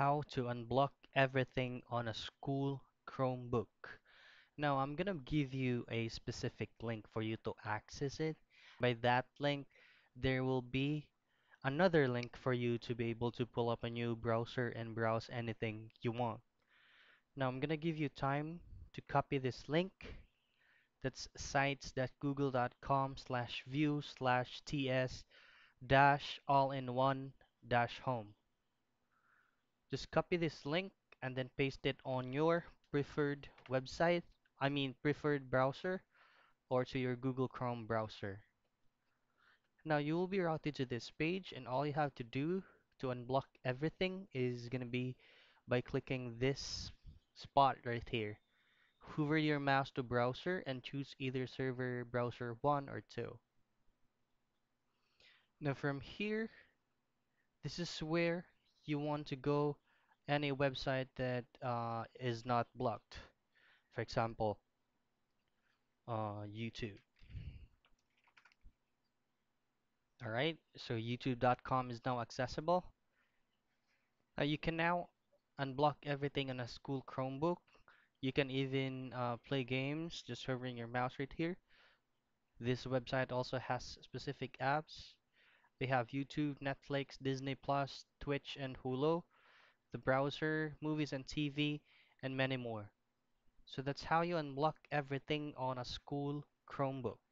how to unblock everything on a school Chromebook. Now, I'm gonna give you a specific link for you to access it. By that link, there will be another link for you to be able to pull up a new browser and browse anything you want. Now, I'm gonna give you time to copy this link. That's sites.google.com slash view slash ts dash all in one dash home. Just copy this link and then paste it on your preferred website, I mean preferred browser, or to your Google Chrome browser. Now you will be routed to this page and all you have to do to unblock everything is going to be by clicking this spot right here. Hover your mouse to browser and choose either server browser 1 or 2. Now from here, this is where you want to go any website that uh, is not blocked. For example, uh, YouTube. All right, so youtube.com is now accessible. You can now unblock everything on a school Chromebook. You can even uh, play games just hovering your mouse right here. This website also has specific apps. They have YouTube, Netflix, Disney Plus, Twitch, and Hulu, the browser, movies and TV, and many more. So that's how you unblock everything on a school Chromebook.